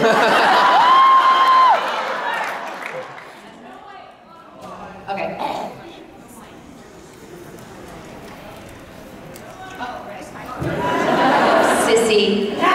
okay. Sissy.